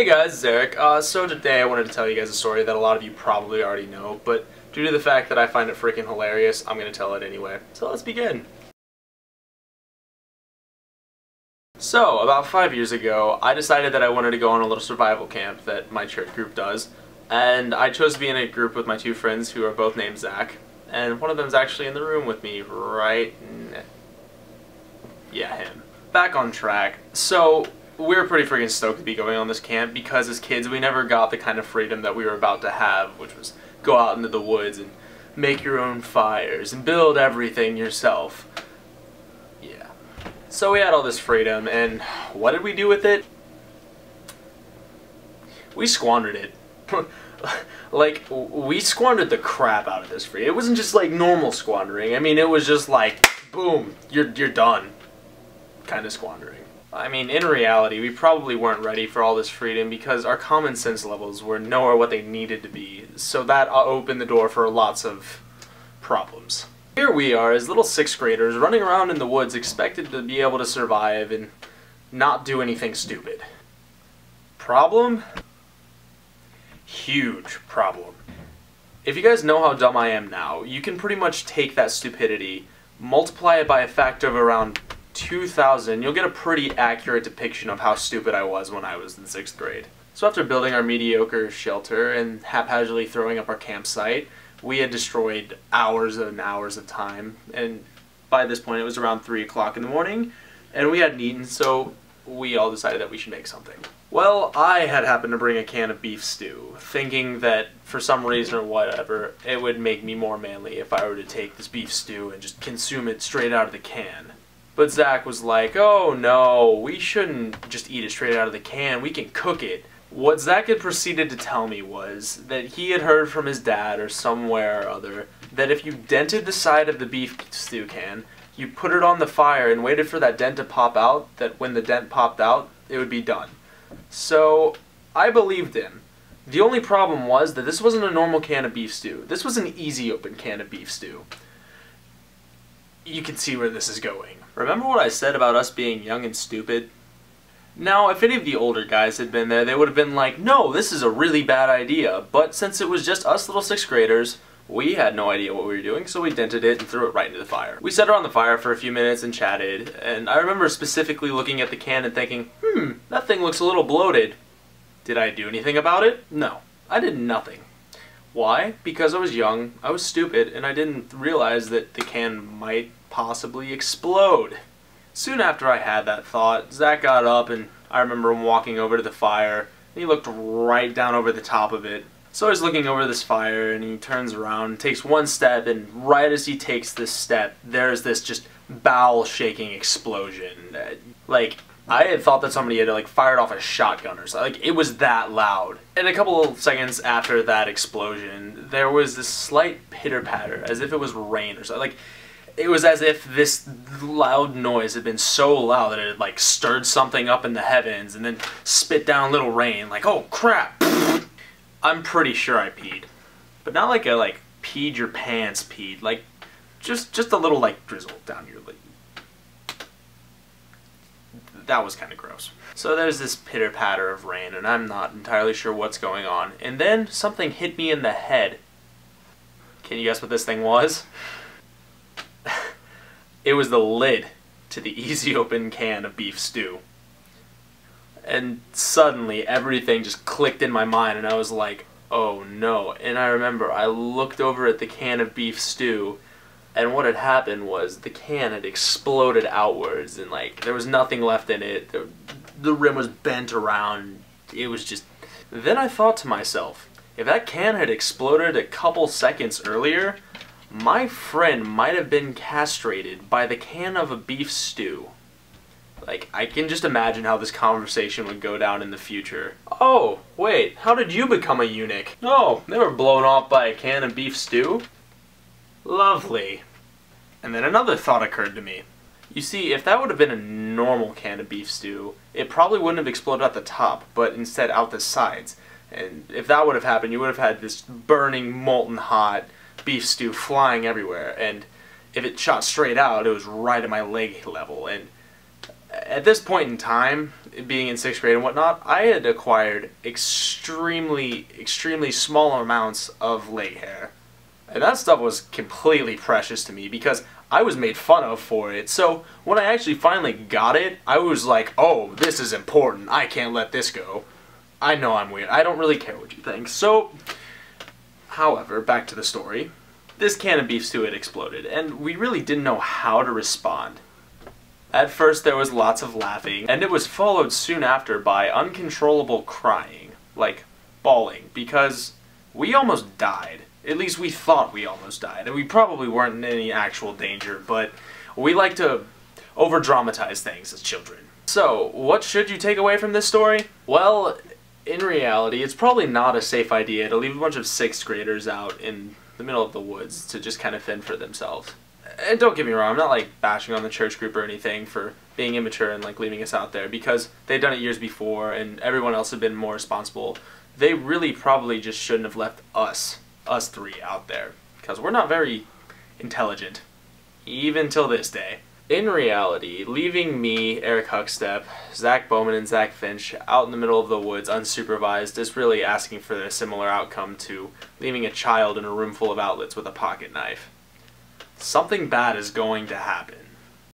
Hey guys, it's Aric. Uh, so today I wanted to tell you guys a story that a lot of you probably already know, but due to the fact that I find it freaking hilarious, I'm to tell it anyway. So let's begin. So, about five years ago, I decided that I wanted to go on a little survival camp that my church group does, and I chose to be in a group with my two friends who are both named Zach, and one of them is actually in the room with me right. Yeah, him. Back on track. So, we were pretty freaking stoked to be going on this camp because as kids we never got the kind of freedom that we were about to have, which was go out into the woods and make your own fires and build everything yourself. Yeah. So we had all this freedom and what did we do with it? We squandered it. like, we squandered the crap out of this free. It wasn't just like normal squandering. I mean, it was just like, boom, you're, you're done kind of squandering. I mean, in reality, we probably weren't ready for all this freedom because our common sense levels were nowhere what they needed to be, so that uh, opened the door for lots of problems. Here we are as little sixth graders running around in the woods expected to be able to survive and not do anything stupid. Problem? Huge problem. If you guys know how dumb I am now, you can pretty much take that stupidity, multiply it by a factor of around 2000, you'll get a pretty accurate depiction of how stupid I was when I was in 6th grade. So after building our mediocre shelter and haphazardly throwing up our campsite, we had destroyed hours and hours of time, and by this point it was around 3 o'clock in the morning, and we hadn't eaten, so we all decided that we should make something. Well, I had happened to bring a can of beef stew, thinking that for some reason or whatever, it would make me more manly if I were to take this beef stew and just consume it straight out of the can. But Zach was like, oh no, we shouldn't just eat it straight out of the can, we can cook it. What Zach had proceeded to tell me was that he had heard from his dad or somewhere or other that if you dented the side of the beef stew can, you put it on the fire and waited for that dent to pop out, that when the dent popped out, it would be done. So, I believed him. The only problem was that this wasn't a normal can of beef stew. This was an easy open can of beef stew. You can see where this is going. Remember what I said about us being young and stupid? Now, if any of the older guys had been there, they would have been like, no, this is a really bad idea. But since it was just us little sixth graders, we had no idea what we were doing, so we dented it and threw it right into the fire. We set on the fire for a few minutes and chatted, and I remember specifically looking at the can and thinking, hmm, that thing looks a little bloated. Did I do anything about it? No, I did nothing. Why? Because I was young, I was stupid, and I didn't realize that the can might possibly explode. Soon after I had that thought, Zach got up and I remember him walking over to the fire and he looked right down over the top of it. So he's looking over this fire and he turns around, takes one step, and right as he takes this step, there's this just bowel shaking explosion. Like, I had thought that somebody had like fired off a shotgun or something. Like, it was that loud. And a couple of seconds after that explosion, there was this slight pitter patter, as if it was rain or something. Like, it was as if this loud noise had been so loud that it had like stirred something up in the heavens and then spit down little rain like oh crap. I'm pretty sure i peed. But not like a like peed your pants peed like just just a little like drizzle down your leg that was kind of gross. So there's this pitter patter of rain and i'm not entirely sure what's going on. And then something hit me in the head. Can you guess what this thing was it was the lid to the easy open can of beef stew. And suddenly everything just clicked in my mind and I was like, oh no. And I remember I looked over at the can of beef stew and what had happened was the can had exploded outwards and like there was nothing left in it. The, the rim was bent around. It was just... Then I thought to myself, if that can had exploded a couple seconds earlier, my friend might have been castrated by the can of a beef stew. Like, I can just imagine how this conversation would go down in the future. Oh, wait, how did you become a eunuch? Oh, they were blown off by a can of beef stew? Lovely. And then another thought occurred to me. You see, if that would have been a normal can of beef stew, it probably wouldn't have exploded at the top, but instead out the sides. And if that would have happened, you would have had this burning, molten hot, beef stew flying everywhere, and if it shot straight out, it was right at my leg level. And at this point in time, being in sixth grade and whatnot, I had acquired extremely, extremely small amounts of leg hair. And that stuff was completely precious to me because I was made fun of for it. So when I actually finally got it, I was like, oh, this is important. I can't let this go. I know I'm weird. I don't really care what you think. So, however, back to the story. This can of beef stew had exploded, and we really didn't know how to respond. At first, there was lots of laughing, and it was followed soon after by uncontrollable crying, like bawling, because we almost died. At least we thought we almost died, and we probably weren't in any actual danger, but we like to over-dramatize things as children. So, what should you take away from this story? Well, in reality, it's probably not a safe idea to leave a bunch of sixth graders out in the middle of the woods to just kind of fend for themselves. And don't get me wrong, I'm not like bashing on the church group or anything for being immature and like leaving us out there because they've done it years before and everyone else had been more responsible. They really probably just shouldn't have left us, us three, out there because we're not very intelligent, even till this day. In reality, leaving me, Aric Huckstep, Zach Bowman, and Zach Finch out in the middle of the woods unsupervised is really asking for a similar outcome to leaving a child in a room full of outlets with a pocket knife. Something bad is going to happen.